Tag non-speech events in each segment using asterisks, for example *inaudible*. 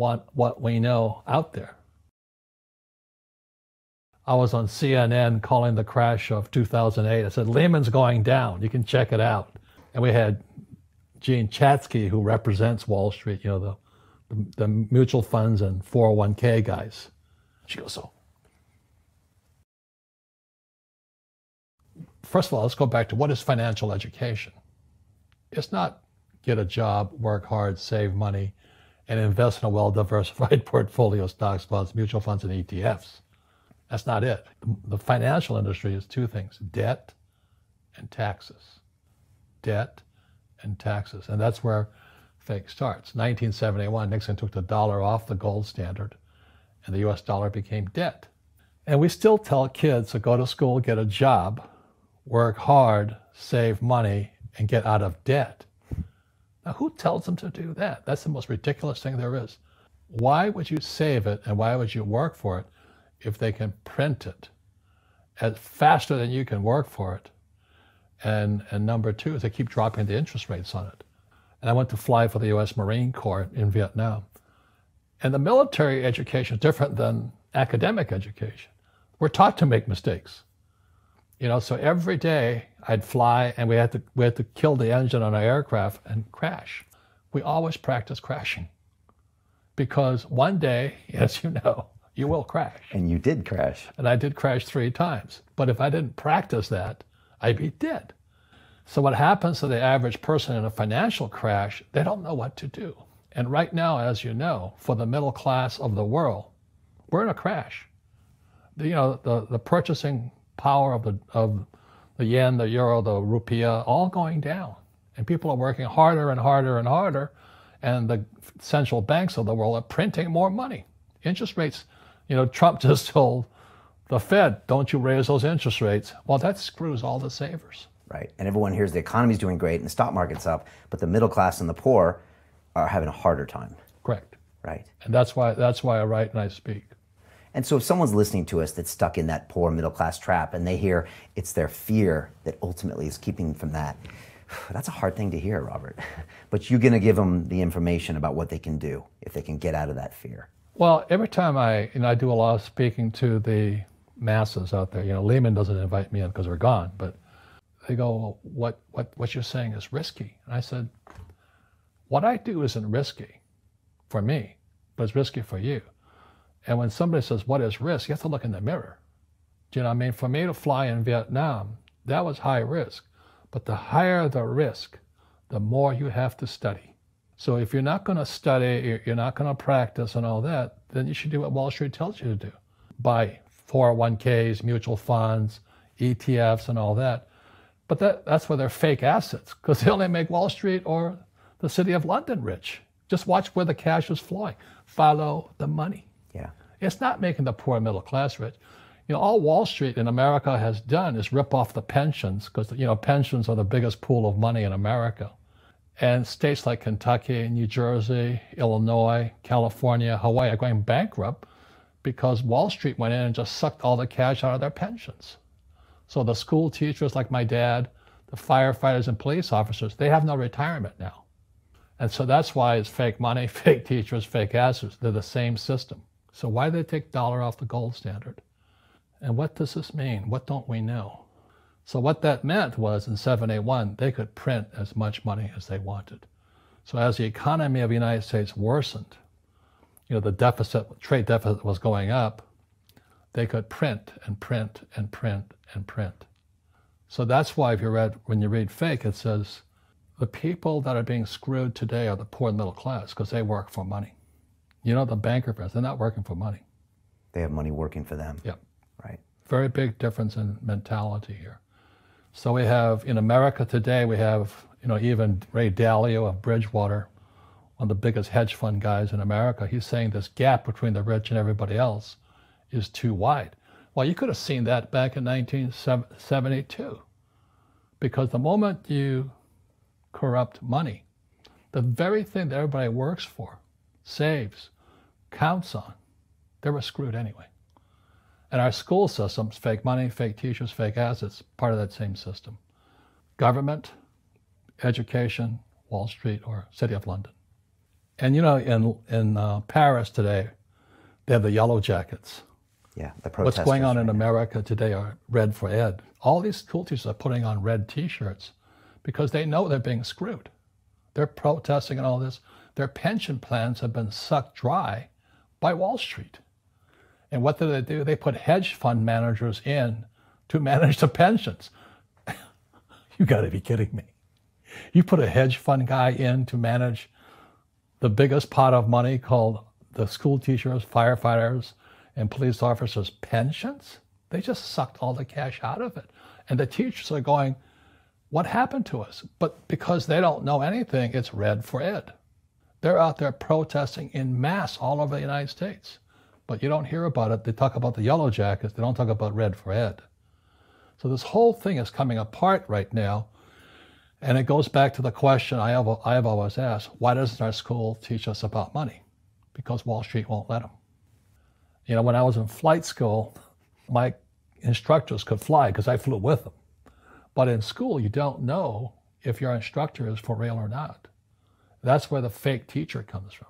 Want what we know out there. I was on CNN calling the crash of 2008. I said, Lehman's going down. You can check it out. And we had Jean Chatzky, who represents Wall Street, you know, the, the, the mutual funds and 401k guys. She goes, so. First of all, let's go back to what is financial education? It's not get a job, work hard, save money, and invest in a well diversified *laughs* portfolio of stocks, bonds, mutual funds, and ETFs. That's not it. The financial industry is two things debt and taxes. Debt and taxes. And that's where fake starts. 1971, Nixon took the dollar off the gold standard, and the US dollar became debt. And we still tell kids to go to school, get a job, work hard, save money, and get out of debt. Now, who tells them to do that? That's the most ridiculous thing there is. Why would you save it and why would you work for it if they can print it as faster than you can work for it? And, and number two they keep dropping the interest rates on it. And I went to fly for the U.S. Marine Corps in Vietnam. And the military education is different than academic education. We're taught to make mistakes. You know, so every day I'd fly and we had to we had to kill the engine on our aircraft and crash. We always practice crashing. Because one day, *laughs* as you know, you will crash. And you did crash. And I did crash three times. But if I didn't practice that, I'd be dead. So what happens to the average person in a financial crash, they don't know what to do. And right now, as you know, for the middle class of the world, we're in a crash. The, you know, the, the purchasing power of the, of the yen, the euro, the rupiah, all going down. And people are working harder and harder and harder. And the central banks of the world are printing more money. Interest rates, you know, Trump *laughs* just told the Fed, don't you raise those interest rates. Well, that screws all the savers. Right. And everyone hears the economy's doing great and the stock market's up, but the middle class and the poor are having a harder time. Correct. Right. And that's why that's why I write and I speak. And so if someone's listening to us that's stuck in that poor middle class trap and they hear it's their fear that ultimately is keeping them from that, *sighs* that's a hard thing to hear, Robert. *laughs* But you're going to give them the information about what they can do if they can get out of that fear. Well, every time I, know, I do a lot of speaking to the masses out there. You know, Lehman doesn't invite me in because we're gone, but they go, well, what, what, what you're saying is risky. And I said, what I do isn't risky for me, but it's risky for you. And when somebody says, What is risk? you have to look in the mirror. Do you know what I mean? For me to fly in Vietnam, that was high risk. But the higher the risk, the more you have to study. So if you're not going to study, you're not going to practice and all that, then you should do what Wall Street tells you to do. Buy 401ks, mutual funds, ETFs, and all that. But that, that's where they're fake assets because they only make Wall Street or the city of London rich. Just watch where the cash is flowing. Follow the money. It's not making the poor middle class rich. You know, all Wall Street in America has done is rip off the pensions because, you know, pensions are the biggest pool of money in America. And states like Kentucky, New Jersey, Illinois, California, Hawaii are going bankrupt because Wall Street went in and just sucked all the cash out of their pensions. So the school teachers like my dad, the firefighters and police officers, they have no retirement now. And so that's why it's fake money, *laughs* fake teachers, fake assets. They're the same system. So why did they take dollar off the gold standard? And what does this mean? What don't we know? So what that meant was in 781, they could print as much money as they wanted. So as the economy of the United States worsened, you know, the deficit, trade deficit was going up, they could print and print and print and print. So that's why if you read, when you read fake, it says the people that are being screwed today are the poor and middle class because they work for money. You know, the banker friends, they're not working for money. They have money working for them. Yep. Right. Very big difference in mentality here. So we have in America today, we have, you know, even Ray Dalio of Bridgewater, one of the biggest hedge fund guys in America. He's saying this gap between the rich and everybody else is too wide. Well, you could have seen that back in 1972. Because the moment you corrupt money, the very thing that everybody works for, saves, counts on, they were screwed anyway. And our school systems, fake money, fake teachers, fake assets, part of that same system. Government, education, Wall Street, or City of London. And you know, in in uh, Paris today, they have the yellow jackets. Yeah, the protesters. What's going on in. America today are red for ed. All these school teachers are putting on red T-shirts because they know they're being screwed. They're protesting and all this. Their pension plans have been sucked dry by Wall Street. And what do they do? They put hedge fund managers in to manage the pensions. *laughs* you got to be kidding me. You put a hedge fund guy in to manage the biggest pot of money called the school teachers, firefighters, and police officers' pensions. They just sucked all the cash out of it. And the teachers are going, What happened to us? But because they don't know anything, it's red for ed. They're out there protesting in mass all over the United States. But you don't hear about it. They talk about the yellow jackets, they don't talk about red for ed. So this whole thing is coming apart right now. And it goes back to the question I have, I have always asked why doesn't our school teach us about money? Because Wall Street won't let them. You know, when I was in flight school, my instructors could fly because I flew with them. But in school, you don't know if your instructor is for real or not. That's where the fake teacher comes from.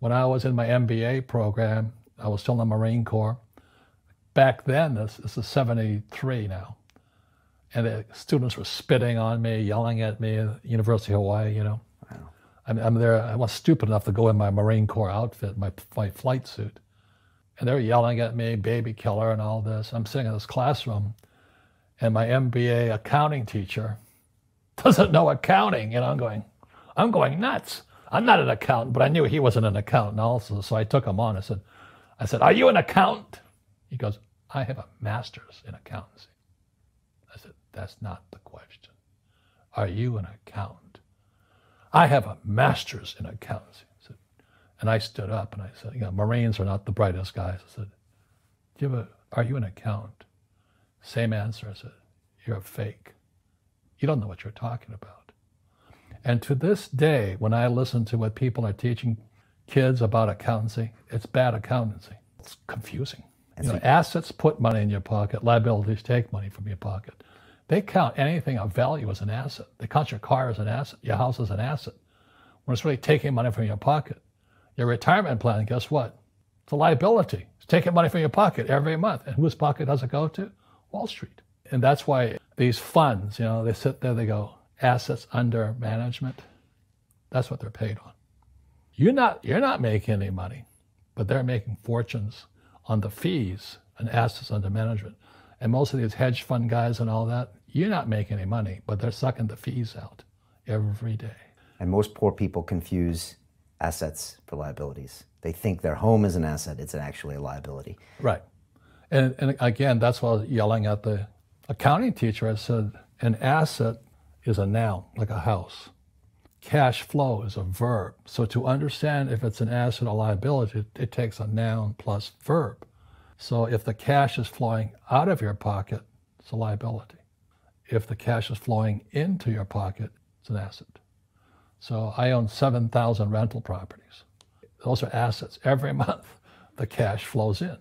When I was in my MBA program, I was still in the Marine Corps. Back then, this, this is 73 now, and the students were spitting on me, yelling at me University of Hawaii, you know. I'm, I'm there, I was stupid enough to go in my Marine Corps outfit, my, my flight suit. And they're yelling at me, baby killer, and all this. I'm sitting in this classroom, and my MBA accounting teacher *laughs* doesn't know accounting. And I'm going, I'm going nuts. I'm not an accountant, but I knew he wasn't an accountant also. So I took him on. I said, I said, Are you an accountant? He goes, I have a master's in accountancy. I said, That's not the question. Are you an accountant? I have a master's in accountancy. I said, and I stood up and I said, you know, Marines are not the brightest guys. I said, Do you have a, are you an accountant? Same answer. I said, You're a fake. You don't know what you're talking about. And to this day, when I listen to what people are teaching kids about accountancy, it's bad accountancy. It's confusing. You know, assets put money in your pocket, liabilities take money from your pocket. They count anything of value as an asset. They count your car as an asset, your house as an asset. When it's really taking money from your pocket. Your retirement plan, guess what? It's a liability. It's taking money from your pocket every month. And whose pocket does it go to? Wall Street. And that's why these funds, you know, they sit there, they go, assets under management. That's what they're paid on. You're not you're not making any money, but they're making fortunes on the fees and assets under management. And most of these hedge fund guys and all that, you're not making any money, but they're sucking the fees out every day. And most poor people confuse assets for liabilities. They think their home is an asset, it's actually a liability. Right. And, and again, that's why I was yelling at the accounting teacher. I said, an asset is a noun, like a house. Cash flow is a verb. So to understand if it's an asset or liability, it, takes a noun plus verb. So if the cash is flowing out of your pocket, it's a liability. If the cash is flowing into your pocket, it's an asset. So I own 7,000 rental properties. Those are assets. Every *laughs* month, the cash flows in.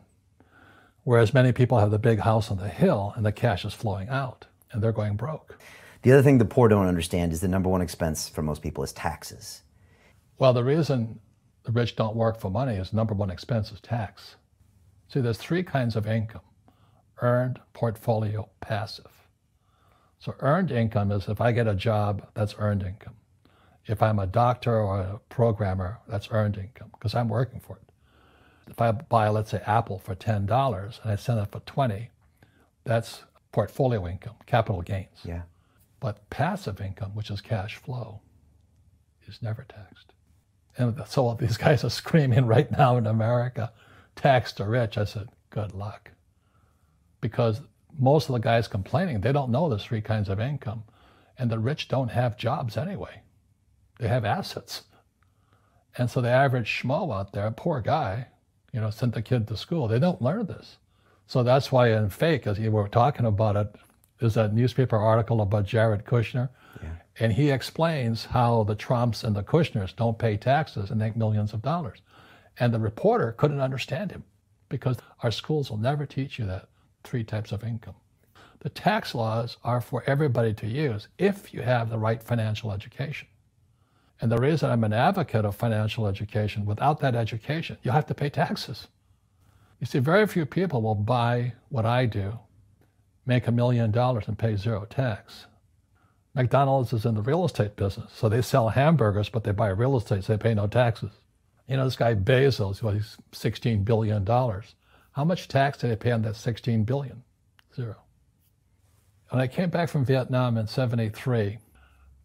Whereas many people have the big house on the hill and the cash is flowing out and they're going broke. The other thing the poor don't understand is the number one expense for most people is taxes. Well, the reason the rich don't work for money is number one expense is tax. See, there's three kinds of income earned, portfolio, passive. So, earned income is if I get a job, that's earned income. If I'm a doctor or a programmer, that's earned income because I'm working for it. If I buy, let's say, Apple for $10 and I sell it for 20, that's portfolio income, capital gains. Yeah. But passive income, which is cash flow, is never taxed. And so all these *laughs* guys are screaming right now in America, tax the rich. I said, good luck. Because most of the guys complaining, they don't know there's three kinds of income. And the rich don't have jobs anyway. They have assets. And so the average schmo out there, poor guy, you know, sent the kid to school. They don't learn this. So that's why in fake, as you were talking about it, there's a newspaper article about Jared Kushner. Yeah. And he explains how the Trumps and the Kushners don't pay taxes and make millions of dollars. And the reporter couldn't understand him because our schools will never teach you that three types of income. The tax laws are for everybody to use if you have the right financial education. And the reason I'm an advocate of financial education, without that education, you have to pay taxes. You see, very few people will buy what I do, make a million dollars, and pay zero tax. McDonald's is in the real estate business, so they sell hamburgers, but they buy real estate, so they pay no taxes. You know, this guy Bezos, well, he's $16 billion. How much tax did they pay on that 16 billion? Zero. When I came back from Vietnam in 73,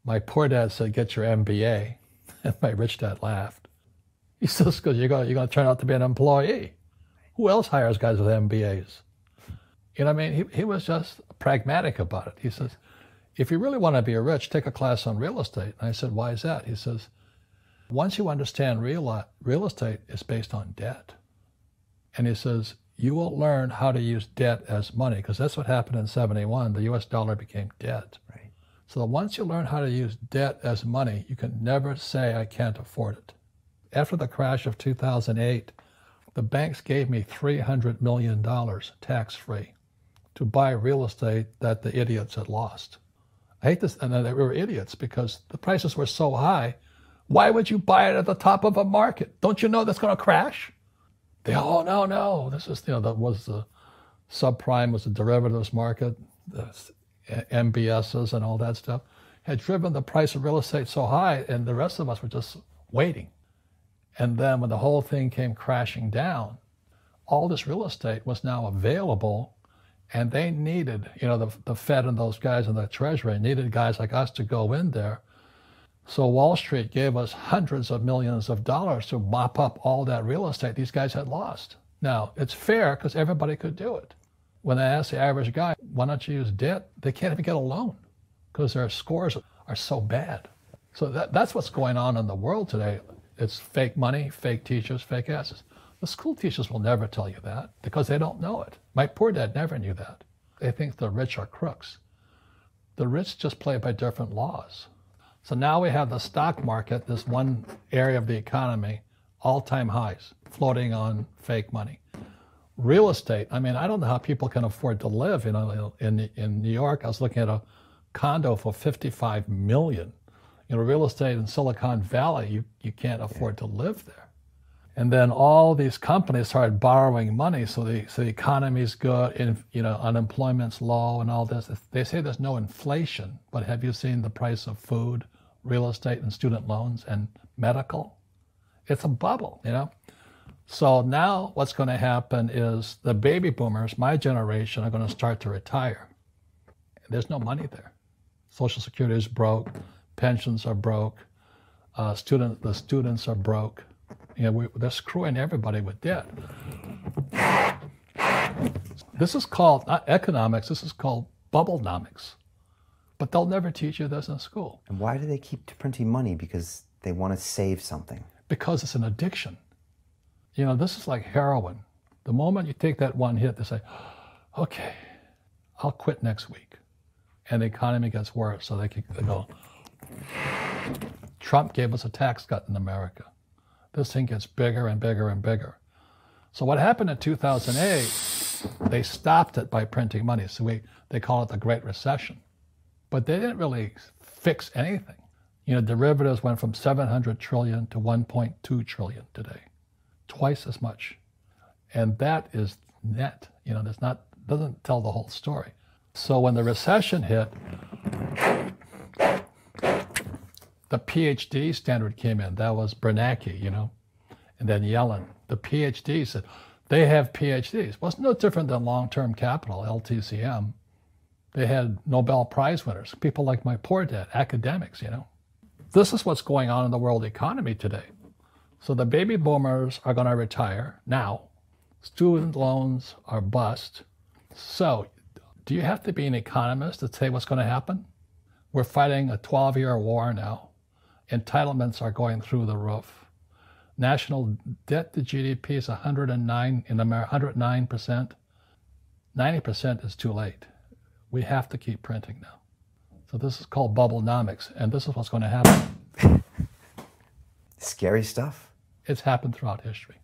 my poor dad said, get your MBA. *laughs* And my rich dad laughed. He says, because you're going, you're going to turn out to be an employee. Who else hires guys with MBAs? You know what I mean? He, he was just pragmatic about it. He says, if you really want to be a rich, take a class on real estate. And I said, why is that? He says, once you understand real, real estate is based on debt. And he says, you will learn how to use debt as money because that's what happened in 71. The US dollar became debt. Right. So once you learn how to use debt as money, you can never say, I can't afford it. After the crash of 2008, the banks gave me $300 million tax free to buy real estate that the idiots had lost. I hate this, and they were idiots because the prices were so high. Why would you buy it at the top of a market? Don't you know that's going to crash? They, oh no, no, this is you know that was the subprime was the derivatives market, the MBSs and all that stuff had driven the price of real estate so high, and the rest of us were just waiting. And then when the whole thing came crashing down, all this real estate was now available and they needed, you know, the, the Fed and those guys in the Treasury needed guys like us to go in there. So Wall Street gave us hundreds of millions of dollars to mop up all that real estate these guys had lost. Now, it's fair because everybody could do it. When I ask the average guy, why don't you use debt? They can't even get a loan because their scores are so bad. So that, that's what's going on in the world today. It's fake money, fake teachers, fake asses. The school teachers will never tell you that because they don't know it. My poor dad never knew that. They think the rich are crooks. The rich just play by different laws. So now we have the stock market, this one area of the economy, all time highs, floating on fake money. Real estate, I mean, I don't know how people can afford to live. Know, in, in New York, I was looking at a condo for 55 million. You know, real estate in Silicon Valley, you, you can't afford to live there. And then all these companies started borrowing money, so the so the economy's good, and you know unemployment's low, and all this. They say there's no inflation, but have you seen the price of food, real estate, and student loans and medical? It's a bubble, you know. So now what's going to happen is the baby boomers, my generation, are going to start to retire. There's no money there. Social Security is broke, pensions are broke, uh, student the students are broke you know, we, they're screwing everybody with debt. This is called, not economics, this is called bubblenomics. But they'll never teach you this in school. And why do they keep printing money? Because they want to save something. Because it's an addiction. You know, this is like heroin. The moment you take that one hit, they say, *gasps* okay, I'll quit next week. And the economy gets worse, so they, can, they go, Trump gave us a tax cut in America this thing gets bigger and bigger and bigger. So what happened in 2008, they stopped it by printing money. So we, they call it the Great Recession. But they didn't really fix anything. You know, derivatives went from 700 trillion to 1.2 trillion today, twice as much. And that is net. You know, that's not doesn't tell the whole story. So when the recession hit, the PhD standard came in. That was Bernanke, you know, and then Yellen. The PhD said they have PhDs. Well, it's no different than long-term capital, LTCM. They had Nobel Prize winners, people like my poor dad, academics, you know. This is what's going on in the world economy today. So the baby boomers are going to retire now. Student loans are bust. So do you have to be an economist to say what's going to happen? We're fighting a 12 year war now entitlements are going through the roof. National debt to GDP is 109 in America, 109%. 90% is too late. We have to keep printing now. So this is called bubblenomics, and this is what's going to happen. *laughs* Scary stuff. It's happened throughout history.